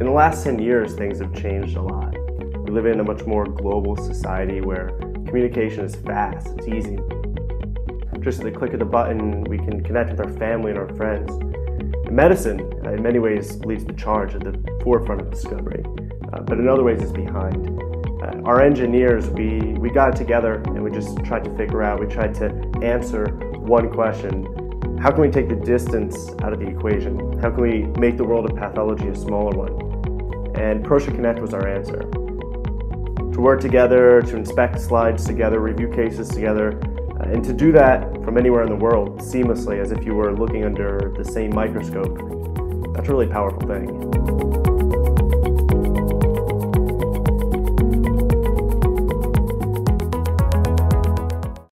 In the last 10 years, things have changed a lot. We live in a much more global society where communication is fast, it's easy. Just at the click of the button, we can connect with our family and our friends. And medicine, uh, in many ways, leads the charge at the forefront of discovery, uh, but in other ways, it's behind. Uh, our engineers, we, we got together and we just tried to figure out, we tried to answer one question how can we take the distance out of the equation? How can we make the world of pathology a smaller one? And Proscia Connect was our answer. To work together, to inspect slides together, review cases together, uh, and to do that from anywhere in the world seamlessly as if you were looking under the same microscope, that's a really powerful thing.